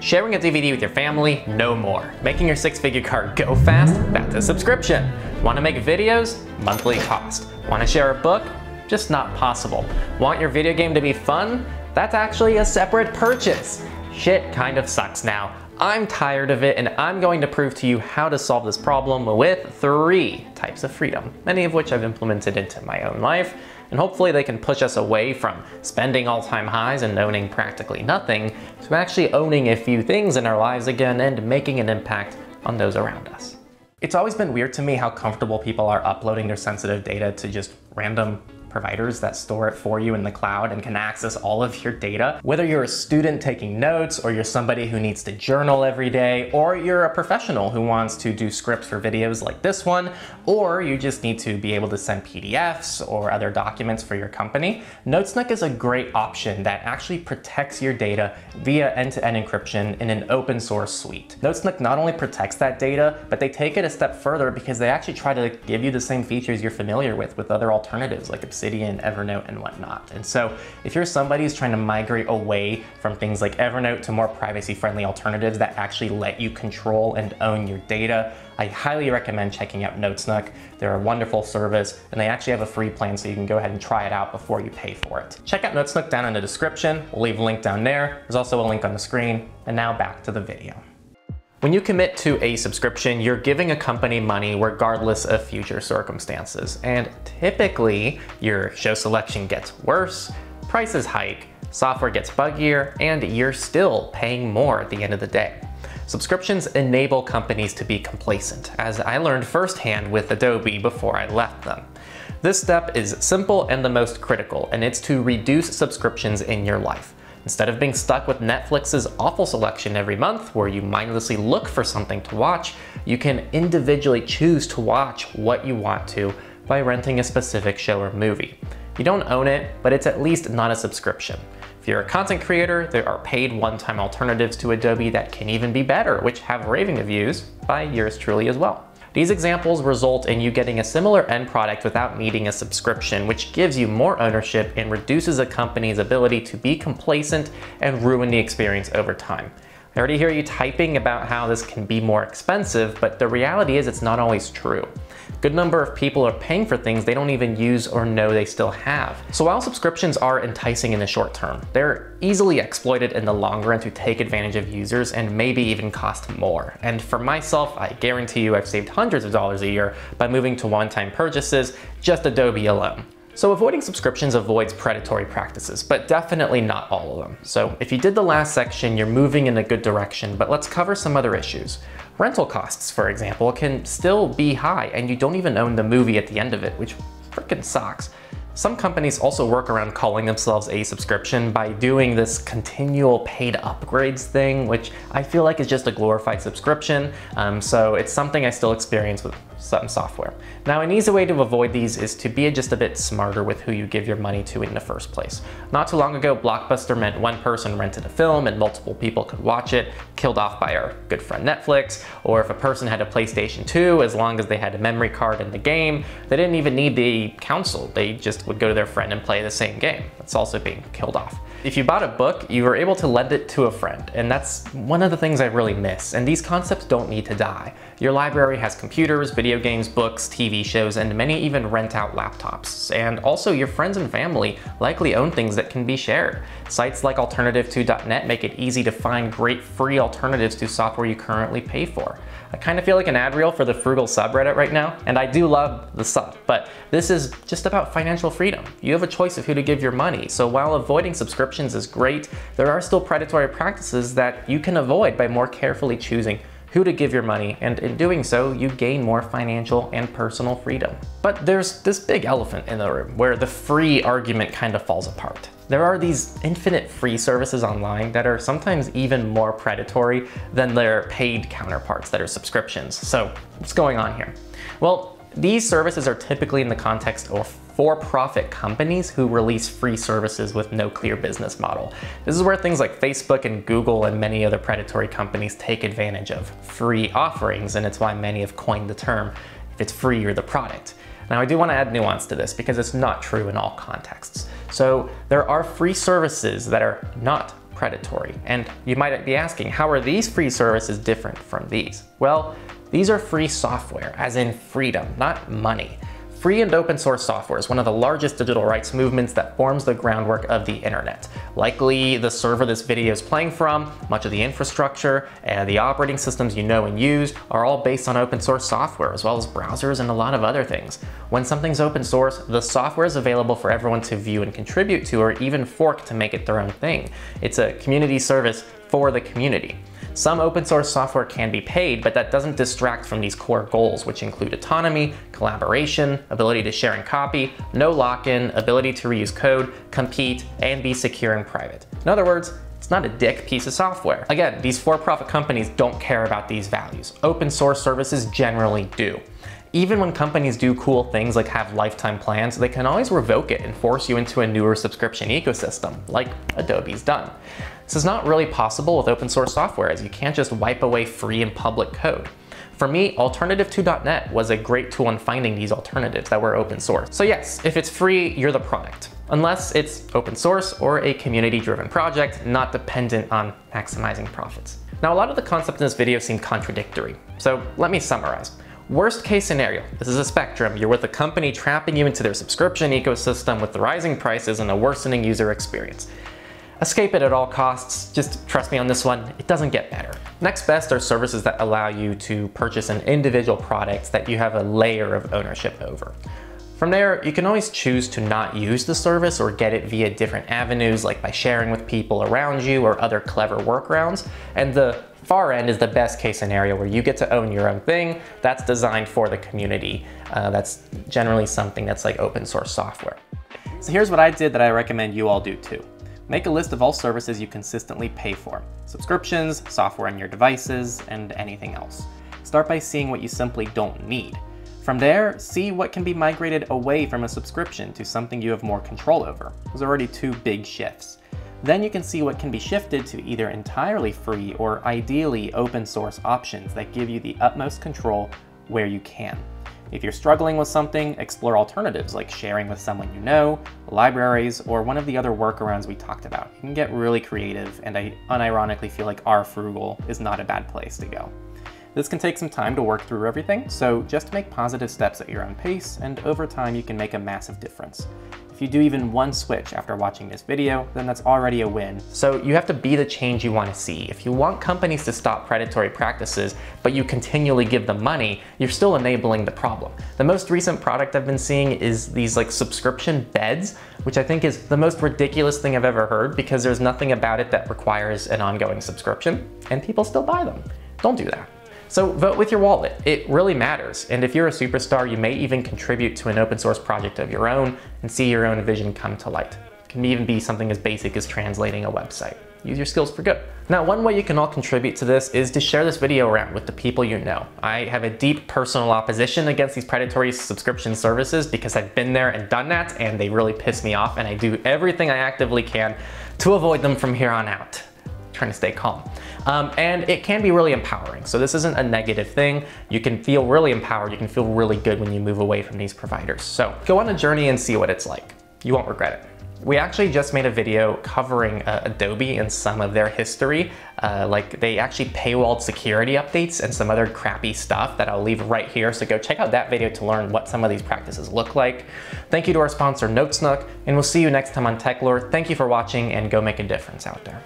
Sharing a DVD with your family? No more. Making your six-figure card go fast? That's a subscription. Want to make videos? Monthly cost. Want to share a book? Just not possible. Want your video game to be fun? That's actually a separate purchase. Shit kind of sucks now. I'm tired of it and I'm going to prove to you how to solve this problem with three types of freedom, many of which I've implemented into my own life and hopefully they can push us away from spending all-time highs and owning practically nothing to actually owning a few things in our lives again and making an impact on those around us. It's always been weird to me how comfortable people are uploading their sensitive data to just random providers that store it for you in the cloud and can access all of your data. Whether you're a student taking notes or you're somebody who needs to journal every day or you're a professional who wants to do scripts for videos like this one or you just need to be able to send PDFs or other documents for your company, Notesnook is a great option that actually protects your data via end-to-end -end encryption in an open source suite. Notesnook not only protects that data, but they take it a step further because they actually try to give you the same features you're familiar with with other alternatives like Obsidian, Evernote, and whatnot. And so if you're somebody who's trying to migrate away from things like Evernote to more privacy-friendly alternatives that actually let you control and own your data, I highly recommend checking out Notesnook. They're a wonderful service and they actually have a free plan so you can go ahead and try it out before you pay for it. Check out Notesnook down in the description. We'll leave a link down there. There's also a link on the screen. And now back to the video. When you commit to a subscription, you're giving a company money regardless of future circumstances. And typically, your show selection gets worse, prices hike, software gets buggier, and you're still paying more at the end of the day. Subscriptions enable companies to be complacent, as I learned firsthand with Adobe before I left them. This step is simple and the most critical, and it's to reduce subscriptions in your life. Instead of being stuck with Netflix's awful selection every month where you mindlessly look for something to watch, you can individually choose to watch what you want to by renting a specific show or movie. You don't own it, but it's at least not a subscription. If you're a content creator, there are paid one-time alternatives to Adobe that can even be better, which have raving reviews by yours truly as well. These examples result in you getting a similar end product without needing a subscription, which gives you more ownership and reduces a company's ability to be complacent and ruin the experience over time. I already hear you typing about how this can be more expensive, but the reality is it's not always true. Good number of people are paying for things they don't even use or know they still have. So while subscriptions are enticing in the short term, they're easily exploited in the long run to take advantage of users and maybe even cost more. And for myself, I guarantee you I've saved hundreds of dollars a year by moving to one-time purchases, just Adobe alone. So avoiding subscriptions avoids predatory practices, but definitely not all of them. So if you did the last section, you're moving in a good direction, but let's cover some other issues. Rental costs, for example, can still be high and you don't even own the movie at the end of it, which freaking sucks. Some companies also work around calling themselves a subscription by doing this continual paid upgrades thing, which I feel like is just a glorified subscription. Um, so it's something I still experience with some software. Now an easy way to avoid these is to be just a bit smarter with who you give your money to in the first place. Not too long ago, Blockbuster meant one person rented a film and multiple people could watch it, killed off by our good friend Netflix, or if a person had a PlayStation 2, as long as they had a memory card in the game, they didn't even need the console. They just would go to their friend and play the same game. That's also being killed off. If you bought a book, you were able to lend it to a friend, and that's one of the things I really miss, and these concepts don't need to die. Your library has computers, video games, books, TV shows, and many even rent out laptops. And also your friends and family likely own things that can be shared. Sites like alternativeto.net make it easy to find great free alternatives to software you currently pay for. I kind of feel like an ad reel for the frugal subreddit right now, and I do love the sub, but this is just about financial freedom. You have a choice of who to give your money, so while avoiding is great, there are still predatory practices that you can avoid by more carefully choosing who to give your money, and in doing so, you gain more financial and personal freedom. But there's this big elephant in the room where the free argument kind of falls apart. There are these infinite free services online that are sometimes even more predatory than their paid counterparts that are subscriptions. So what's going on here? Well, these services are typically in the context of for-profit companies who release free services with no clear business model. This is where things like Facebook and Google and many other predatory companies take advantage of free offerings, and it's why many have coined the term, if it's free, you're the product. Now I do want to add nuance to this because it's not true in all contexts. So there are free services that are not predatory. And you might be asking, how are these free services different from these? Well, these are free software, as in freedom, not money. Free and open source software is one of the largest digital rights movements that forms the groundwork of the internet. Likely the server this video is playing from, much of the infrastructure, and the operating systems you know and use are all based on open source software, as well as browsers and a lot of other things. When something's open source, the software is available for everyone to view and contribute to, or even fork to make it their own thing. It's a community service for the community. Some open source software can be paid, but that doesn't distract from these core goals, which include autonomy, collaboration, ability to share and copy, no lock-in, ability to reuse code, compete, and be secure and private. In other words, it's not a dick piece of software. Again, these for-profit companies don't care about these values. Open source services generally do. Even when companies do cool things like have lifetime plans, they can always revoke it and force you into a newer subscription ecosystem, like Adobe's done. This is not really possible with open source software as you can't just wipe away free and public code. For me, Alternativeto.net was a great tool in finding these alternatives that were open source. So yes, if it's free, you're the product. Unless it's open source or a community-driven project, not dependent on maximizing profits. Now, a lot of the concepts in this video seem contradictory, so let me summarize. Worst case scenario, this is a spectrum. You're with a company trapping you into their subscription ecosystem with the rising prices and a worsening user experience. Escape it at all costs, just trust me on this one, it doesn't get better. Next best are services that allow you to purchase an individual product that you have a layer of ownership over. From there, you can always choose to not use the service or get it via different avenues like by sharing with people around you or other clever workarounds. And the far end is the best case scenario where you get to own your own thing that's designed for the community. Uh, that's generally something that's like open source software. So here's what I did that I recommend you all do too. Make a list of all services you consistently pay for, subscriptions, software on your devices, and anything else. Start by seeing what you simply don't need. From there, see what can be migrated away from a subscription to something you have more control over. Those are already two big shifts. Then you can see what can be shifted to either entirely free or ideally open source options that give you the utmost control where you can. If you're struggling with something, explore alternatives like sharing with someone you know, libraries, or one of the other workarounds we talked about. You can get really creative, and I unironically feel like r/frugal is not a bad place to go. This can take some time to work through everything, so just make positive steps at your own pace, and over time you can make a massive difference. You do even one switch after watching this video, then that's already a win. So you have to be the change you want to see. If you want companies to stop predatory practices, but you continually give them money, you're still enabling the problem. The most recent product I've been seeing is these like subscription beds, which I think is the most ridiculous thing I've ever heard because there's nothing about it that requires an ongoing subscription and people still buy them. Don't do that. So vote with your wallet. It really matters. And if you're a superstar, you may even contribute to an open source project of your own and see your own vision come to light. It can even be something as basic as translating a website. Use your skills for good. Now, one way you can all contribute to this is to share this video around with the people you know. I have a deep personal opposition against these predatory subscription services because I've been there and done that and they really piss me off and I do everything I actively can to avoid them from here on out trying to stay calm. Um, and it can be really empowering. So this isn't a negative thing. You can feel really empowered. You can feel really good when you move away from these providers. So go on a journey and see what it's like. You won't regret it. We actually just made a video covering uh, Adobe and some of their history. Uh, like they actually paywalled security updates and some other crappy stuff that I'll leave right here. So go check out that video to learn what some of these practices look like. Thank you to our sponsor Notesnook, and we'll see you next time on Techlore. Thank you for watching and go make a difference out there.